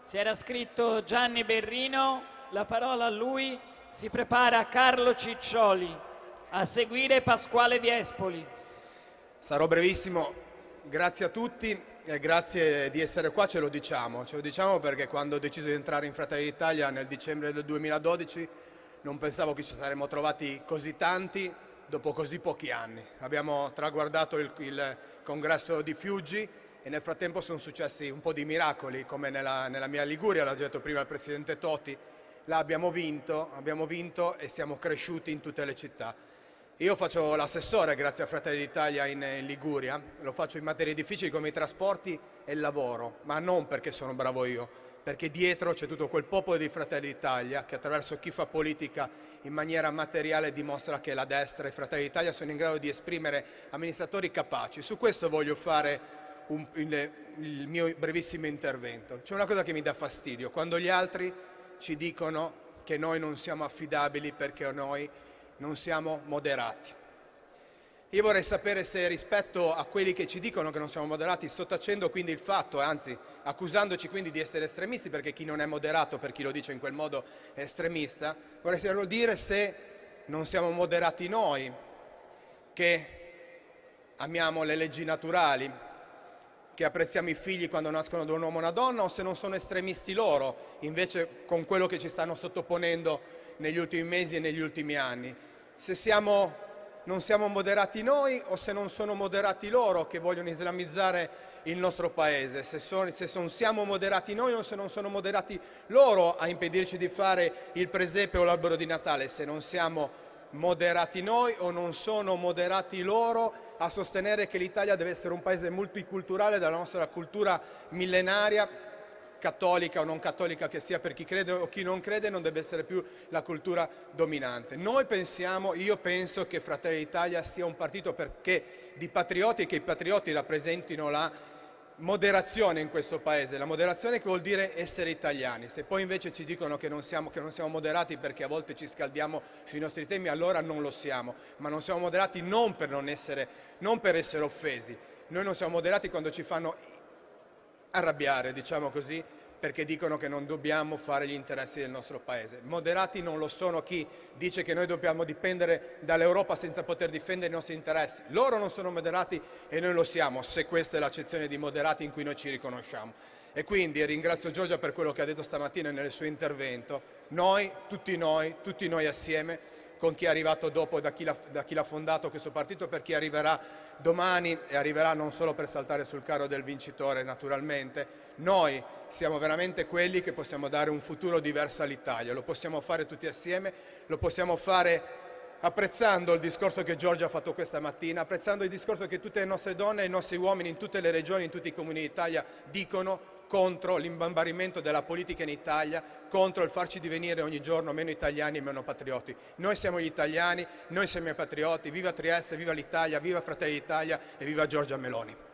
Si era scritto Gianni Berrino, la parola a lui, si prepara Carlo Ciccioli, a seguire Pasquale Viespoli. Sarò brevissimo, grazie a tutti e grazie di essere qua, ce lo diciamo, ce lo diciamo perché quando ho deciso di entrare in Fratelli d'Italia nel dicembre del 2012 non pensavo che ci saremmo trovati così tanti dopo così pochi anni. Abbiamo traguardato il, il congresso di Fiuggi e nel frattempo sono successi un po' di miracoli, come nella, nella mia Liguria, l'ha detto prima il Presidente Totti, là abbiamo vinto, abbiamo vinto e siamo cresciuti in tutte le città. Io faccio l'assessore grazie a Fratelli d'Italia in, in, Liguria, lo faccio in materie difficili come i trasporti e il lavoro, ma non perché sono bravo io, perché dietro c'è tutto quel popolo di Fratelli d'Italia che attraverso chi fa politica in maniera materiale dimostra che la destra e i Fratelli d'Italia sono in grado di esprimere amministratori capaci. Su questo voglio fare un, il, il mio brevissimo intervento. C'è una cosa che mi dà fastidio, quando gli altri ci dicono che noi non siamo affidabili perché noi non siamo moderati. Io vorrei sapere se rispetto a quelli che ci dicono che non siamo moderati sto tacendo quindi il fatto, anzi accusandoci quindi di essere estremisti perché chi non è moderato, per chi lo dice in quel modo è estremista, vorrei saperlo dire se non siamo moderati noi, che amiamo le leggi naturali, che apprezziamo i figli quando nascono da un uomo e una donna o se non sono estremisti loro, invece con quello che ci stanno sottoponendo negli ultimi mesi e negli ultimi anni. Se siamo, non siamo moderati noi o se non sono moderati loro che vogliono islamizzare il nostro paese, se, non siamo moderati noi o se non sono moderati loro a impedirci di fare il presepe o l'albero di Natale, se non siamo moderati noi o non sono moderati loro a sostenere che l'Italia deve essere un paese multiculturale dalla nostra cultura millenaria, cattolica o non cattolica che sia per chi crede o chi non crede, non deve essere più la cultura dominante. Noi pensiamo, io penso che Fratelli d'Italia sia un partito perché di patrioti e che i patrioti rappresentino la moderazione in questo paese, la moderazione che vuol dire essere italiani. Se poi invece ci dicono che non, siamo, che non siamo moderati perché a volte ci scaldiamo sui nostri temi, allora non lo siamo, ma non siamo moderati non per, non essere, non per essere offesi, noi non siamo moderati quando ci fanno arrabbiare, diciamo così, perché dicono che non dobbiamo fare gli interessi del nostro Paese. Moderati non lo sono chi dice che noi dobbiamo dipendere dall'Europa senza poter difendere i nostri interessi. Loro non sono moderati e noi lo siamo, se questa è l'accezione di moderati in cui noi ci riconosciamo. E quindi ringrazio Giorgia per quello che ha detto stamattina nel suo intervento. Noi, tutti noi, tutti noi assieme, con chi è arrivato dopo, da chi l'ha fondato questo partito, per chi arriverà domani e arriverà non solo per saltare sul carro del vincitore naturalmente, noi siamo veramente quelli che possiamo dare un futuro diverso all'Italia, lo possiamo fare tutti assieme, lo possiamo fare apprezzando il discorso che Giorgia ha fatto questa mattina, apprezzando il discorso che tutte le nostre donne e i nostri uomini in tutte le regioni, in tutti i comuni d'Italia dicono contro l'imbambarimento della politica in Italia, contro il farci divenire ogni giorno meno italiani e meno patrioti. Noi siamo gli italiani, noi siamo i patrioti, viva Trieste, viva l'Italia, viva Fratelli d'Italia e viva Giorgia Meloni.